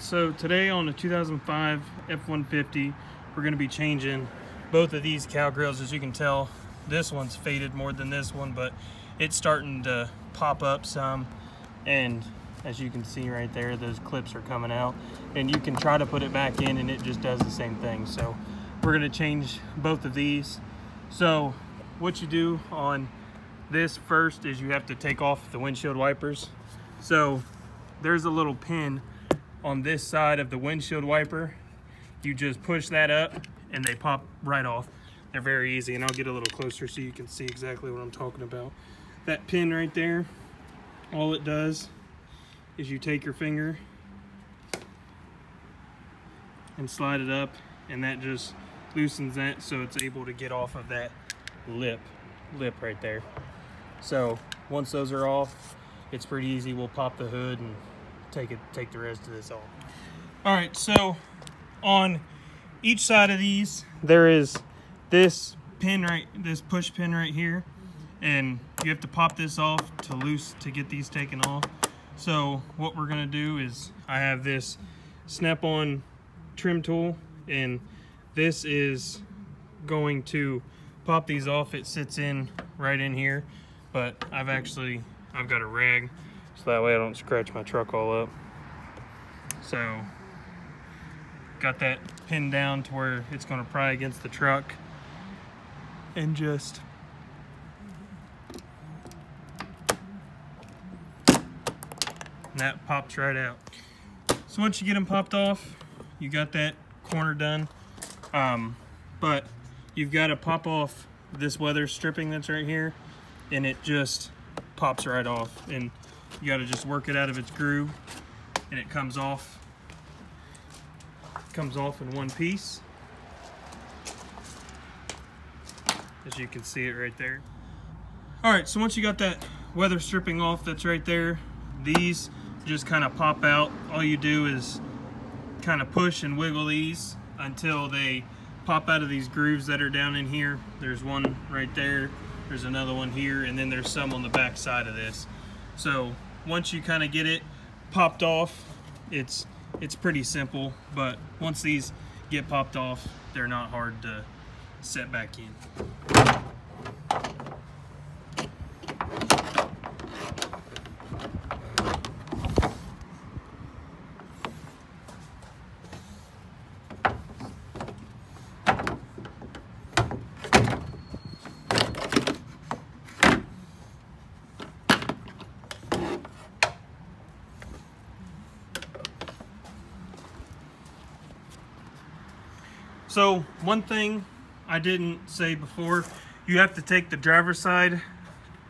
so today on the 2005 F-150, we're gonna be changing both of these cowl grills. As you can tell, this one's faded more than this one, but it's starting to pop up some. And as you can see right there, those clips are coming out. And you can try to put it back in and it just does the same thing. So we're gonna change both of these. So what you do on this first is you have to take off the windshield wipers. So there's a little pin on this side of the windshield wiper. You just push that up and they pop right off. They're very easy and I'll get a little closer so you can see exactly what I'm talking about. That pin right there, all it does is you take your finger and slide it up and that just loosens that so it's able to get off of that lip lip right there so once those are off it's pretty easy we'll pop the hood and take it take the rest of this off. All right so on each side of these there is this pin right this push pin right here. And you have to pop this off to loose to get these taken off. So what we're gonna do is I have this snap-on trim tool and this is going to pop these off. It sits in right in here but I've actually I've got a rag so that way I don't scratch my truck all up. So got that pinned down to where it's going to pry against the truck and just and that pops right out. So once you get them popped off you got that corner done. Um, but you've got to pop off this weather stripping that's right here and it just pops right off. And you got to just work it out of its groove and it comes off comes off in one piece as you can see it right there all right so once you got that weather stripping off that's right there these just kind of pop out all you do is kind of push and wiggle these until they pop out of these grooves that are down in here. There's one right there, there's another one here, and then there's some on the back side of this. So once you kind of get it popped off, it's it's pretty simple, but once these get popped off, they're not hard to set back in. So one thing I didn't say before, you have to take the driver's side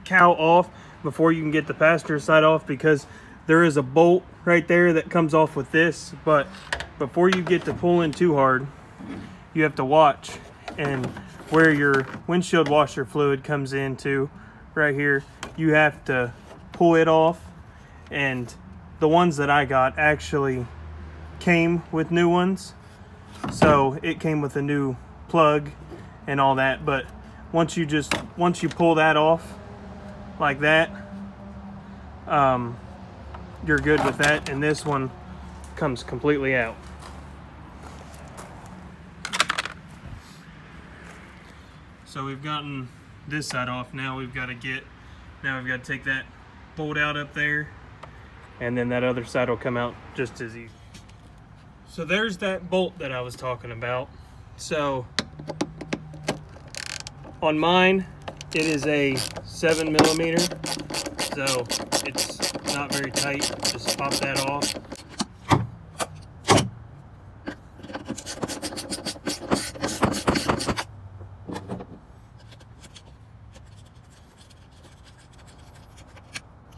cowl off before you can get the passenger side off because there is a bolt right there that comes off with this. But before you get to pulling too hard, you have to watch and where your windshield washer fluid comes into right here, you have to pull it off. And the ones that I got actually came with new ones so it came with a new plug and all that but once you just once you pull that off like that um, you're good with that and this one comes completely out. So we've gotten this side off. Now we've got to get now we've got to take that bolt out up there and then that other side will come out just as easy so there's that bolt that I was talking about. So on mine, it is a seven millimeter. So it's not very tight. Just pop that off.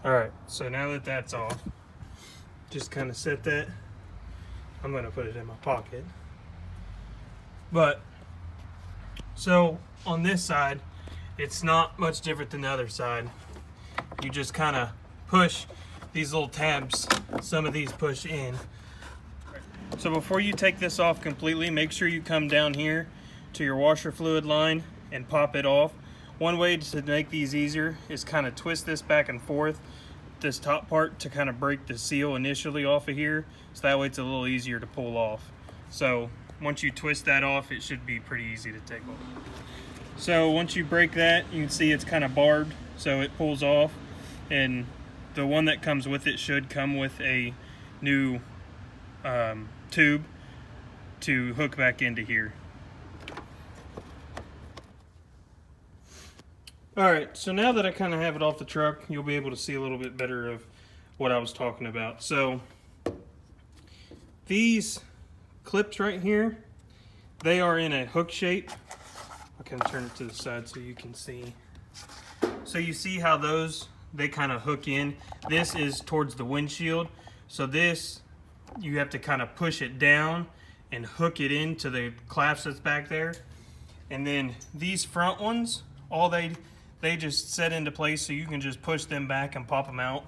All right, so now that that's off, just kind of set that I'm going to put it in my pocket. But, so on this side, it's not much different than the other side. You just kind of push these little tabs, some of these push in. So before you take this off completely, make sure you come down here to your washer fluid line and pop it off. One way to make these easier is kind of twist this back and forth this top part to kind of break the seal initially off of here. So that way it's a little easier to pull off. So once you twist that off, it should be pretty easy to take off. So once you break that, you can see it's kind of barbed, so it pulls off. And the one that comes with it should come with a new um, tube to hook back into here. All right, so now that I kind of have it off the truck, you'll be able to see a little bit better of what I was talking about. So these clips right here, they are in a hook shape. I can turn it to the side so you can see. So you see how those, they kind of hook in. This is towards the windshield. So this, you have to kind of push it down and hook it into the clasp that's back there. And then these front ones, all they, they just set into place so you can just push them back and pop them out.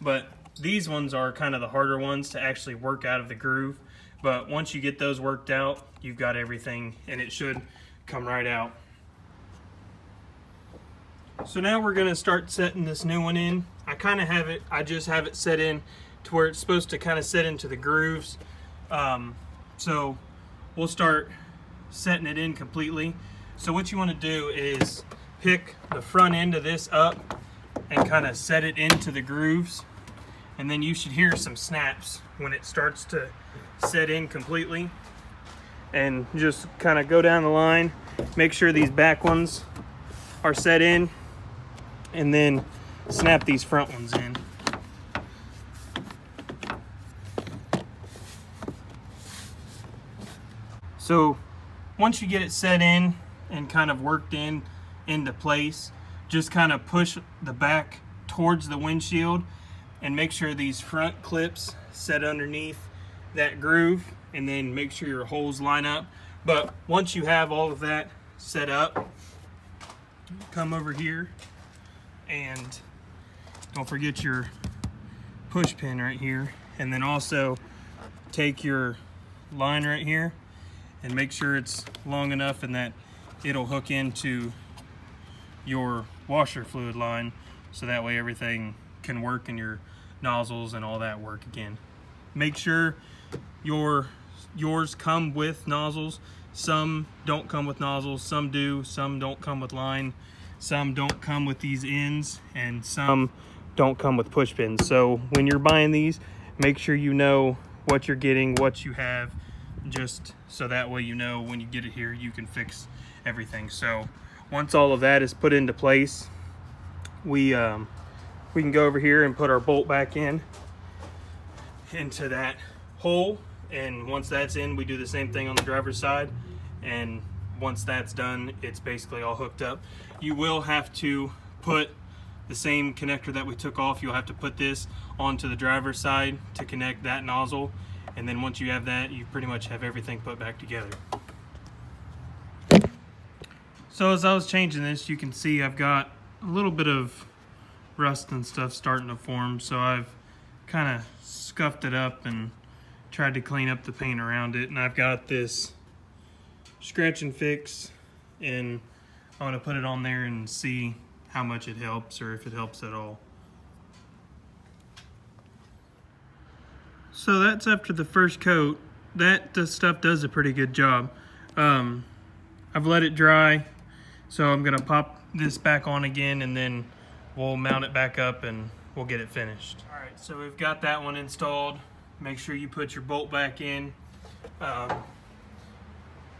But these ones are kind of the harder ones to actually work out of the groove. But once you get those worked out, you've got everything and it should come right out. So now we're gonna start setting this new one in. I kind of have it, I just have it set in to where it's supposed to kind of set into the grooves. Um, so we'll start setting it in completely. So what you wanna do is pick the front end of this up and kind of set it into the grooves. And then you should hear some snaps when it starts to set in completely. And just kind of go down the line, make sure these back ones are set in, and then snap these front ones in. So once you get it set in and kind of worked in into place, just kind of push the back towards the windshield and make sure these front clips set underneath that groove and then make sure your holes line up. But once you have all of that set up, come over here and don't forget your push pin right here. And then also take your line right here and make sure it's long enough and that it'll hook into your washer fluid line so that way everything can work and your nozzles and all that work again. Make sure your yours come with nozzles. Some don't come with nozzles, some do, some don't come with line, some don't come with these ends, and some don't come with push pins. So when you're buying these, make sure you know what you're getting, what you have, just so that way you know when you get it here, you can fix everything. So once all of that is put into place, we um, we can go over here and put our bolt back in into that hole. And once that's in we do the same thing on the driver's side. And once that's done it's basically all hooked up. You will have to put the same connector that we took off. You'll have to put this onto the driver's side to connect that nozzle. And then once you have that you pretty much have everything put back together so as I was changing this you can see I've got a little bit of rust and stuff starting to form so I've kind of scuffed it up and tried to clean up the paint around it and I've got this scratch and fix and I want to put it on there and see how much it helps or if it helps at all. So that's after the first coat. That stuff does a pretty good job. Um, I've let it dry, so I'm gonna pop this back on again and then we'll mount it back up and we'll get it finished. All right, so we've got that one installed. Make sure you put your bolt back in. Um,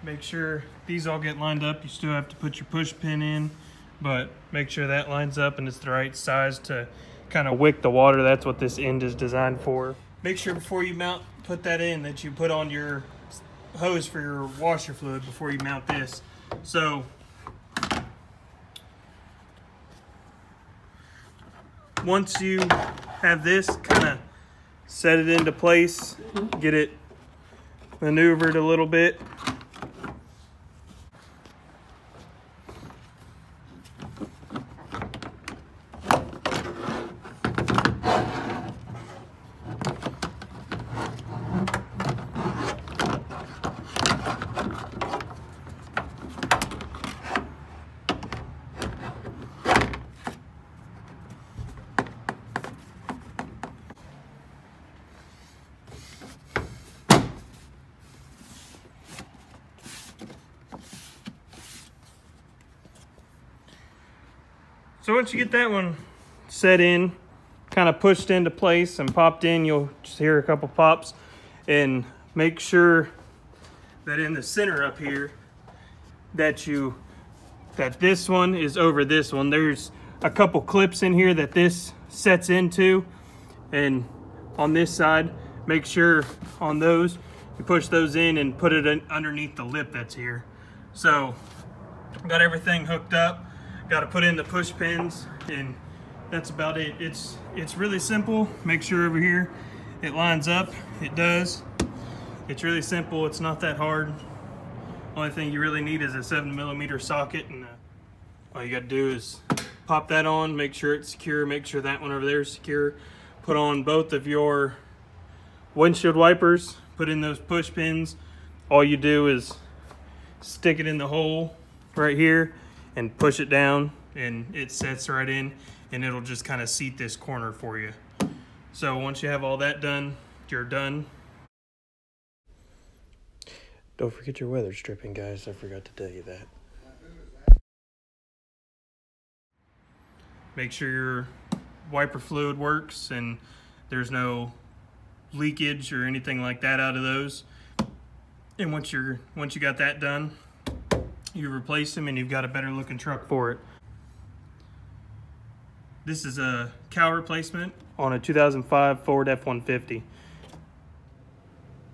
make sure these all get lined up. You still have to put your push pin in, but make sure that lines up and it's the right size to kind of wick the water. That's what this end is designed for. Make sure before you mount, put that in, that you put on your hose for your washer fluid before you mount this. So once you have this kind of set it into place, get it maneuvered a little bit. So once you get that one set in, kind of pushed into place and popped in, you'll just hear a couple pops. And make sure that in the center up here that you that this one is over this one. There's a couple clips in here that this sets into. And on this side make sure on those you push those in and put it in underneath the lip that's here. So got everything hooked up got to put in the push pins and that's about it. It's it's really simple. Make sure over here it lines up. It does. It's really simple. It's not that hard. Only thing you really need is a seven millimeter socket and uh, all you got to do is pop that on make sure it's secure make sure that one over there is secure. Put on both of your windshield wipers put in those push pins. All you do is stick it in the hole right here and push it down and it sets right in and it'll just kind of seat this corner for you. So once you have all that done you're done. Don't forget your weather stripping guys. I forgot to tell you that. Make sure your wiper fluid works and there's no leakage or anything like that out of those. And once you're once you got that done, you replace them and you've got a better looking truck for it. This is a cowl replacement on a 2005 Ford F-150.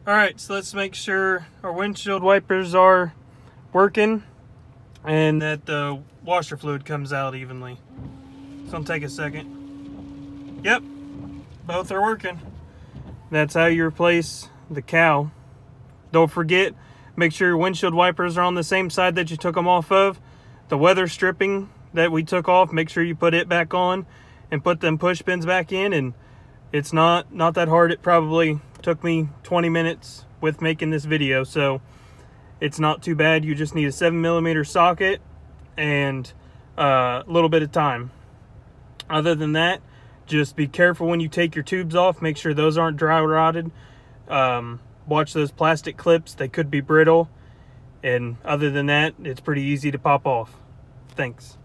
All right, so let's make sure our windshield wipers are working and that the washer fluid comes out evenly. It's gonna take a second. Yep, both are working. That's how you replace the cowl. Don't forget, make sure your windshield wipers are on the same side that you took them off of. The weather stripping that we took off, make sure you put it back on and put them push pins back in. And it's not, not that hard. It probably took me 20 minutes with making this video. So it's not too bad. You just need a seven millimeter socket and uh, a little bit of time. Other than that, just be careful when you take your tubes off. Make sure those aren't dry rotted. Um, watch those plastic clips. They could be brittle. And other than that, it's pretty easy to pop off. Thanks.